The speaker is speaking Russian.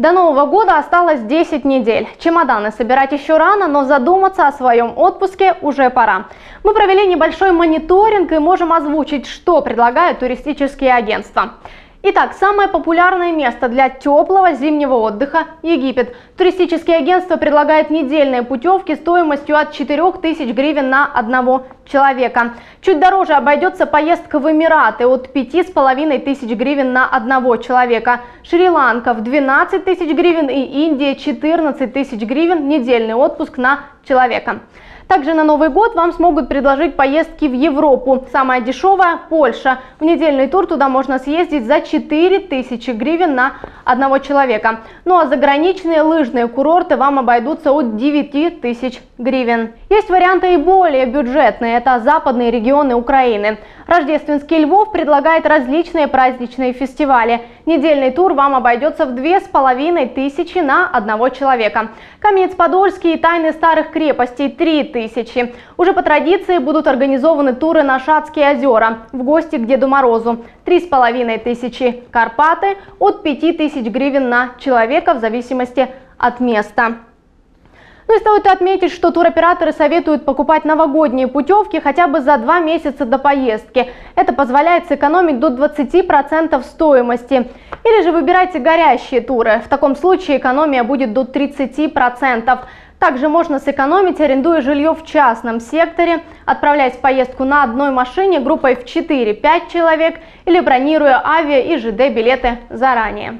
До Нового года осталось 10 недель. Чемоданы собирать еще рано, но задуматься о своем отпуске уже пора. Мы провели небольшой мониторинг и можем озвучить, что предлагают туристические агентства. Итак, самое популярное место для теплого зимнего отдыха – Египет. Туристические агентства предлагают недельные путевки стоимостью от 4000 гривен на одного человека. Чуть дороже обойдется поездка в Эмираты от 5500 гривен на одного человека. Шри-Ланка в 12 тысяч гривен и Индия 14 тысяч гривен – недельный отпуск на человека. Также на Новый год вам смогут предложить поездки в Европу. Самая дешевая – Польша. В недельный тур туда можно съездить за 4000 гривен на одного человека. Ну а заграничные лыжные курорты вам обойдутся от 9000 гривен. Есть варианты и более бюджетные – это западные регионы Украины. Рождественский Львов предлагает различные праздничные фестивали. Недельный тур вам обойдется в 2500 на одного человека. Каменец-Подольский и тайны старых крепостей – 3000. Уже по традиции будут организованы туры на Шацкие озера, в гости к Деду Морозу. 3500 Карпаты от 5000 гривен на человека в зависимости от места. Ну и стоит отметить, что туроператоры советуют покупать новогодние путевки хотя бы за два месяца до поездки. Это позволяет сэкономить до 20% стоимости. Или же выбирайте горящие туры. В таком случае экономия будет до 30%. Также можно сэкономить, арендуя жилье в частном секторе, отправляясь в поездку на одной машине группой в 4-5 человек или бронируя авиа и ЖД билеты заранее.